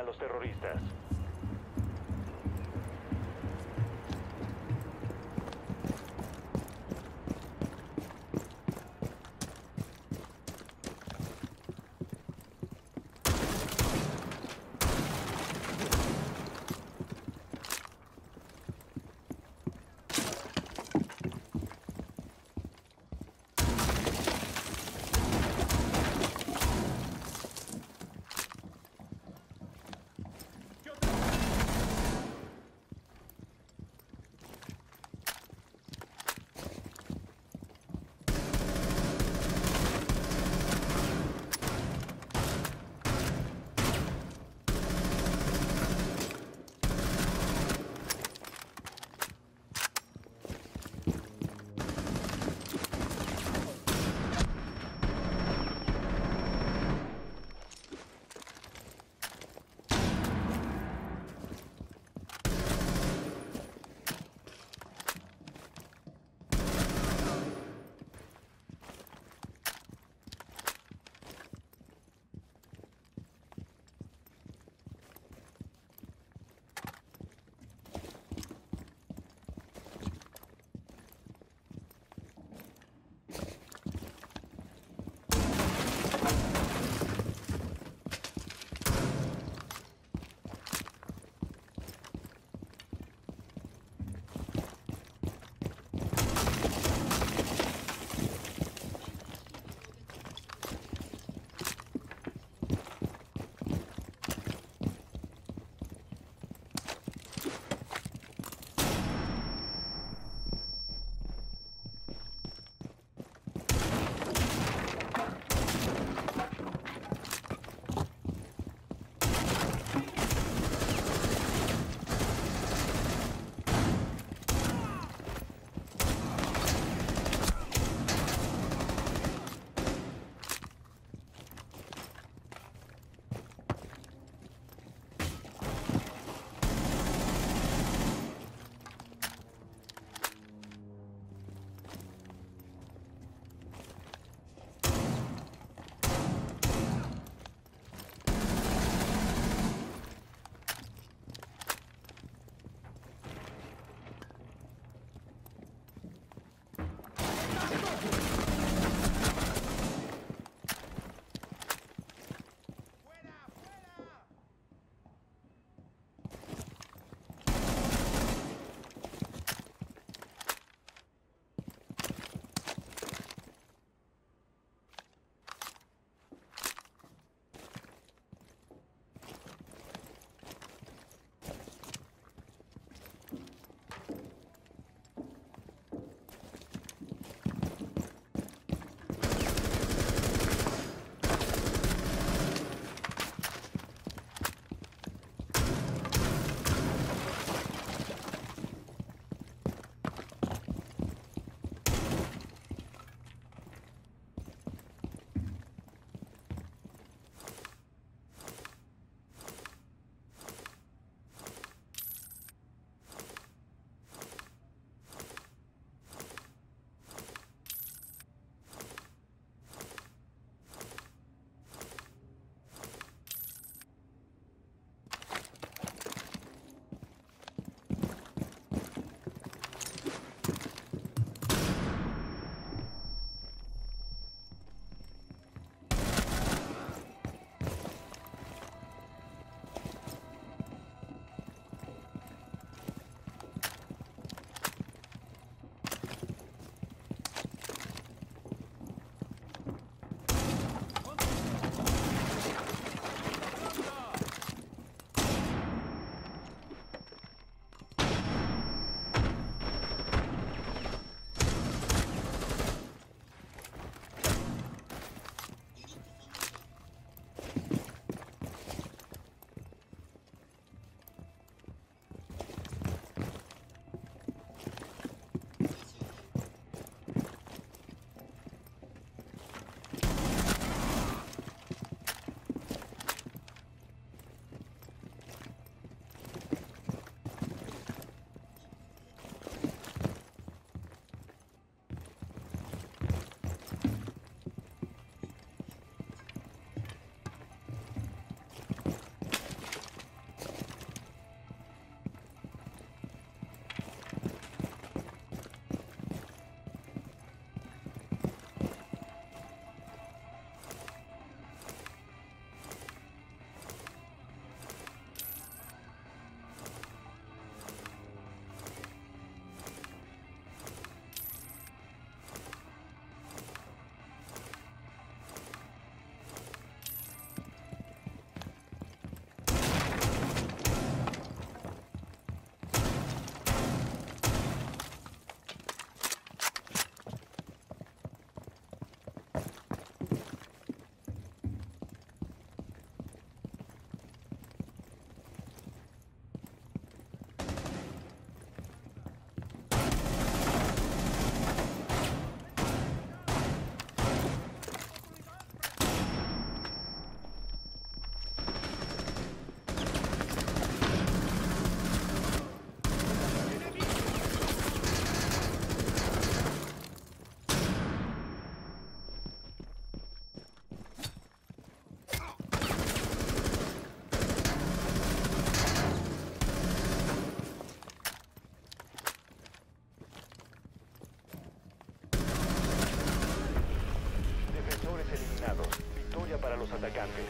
a los terroristas. Victoria para los atacantes.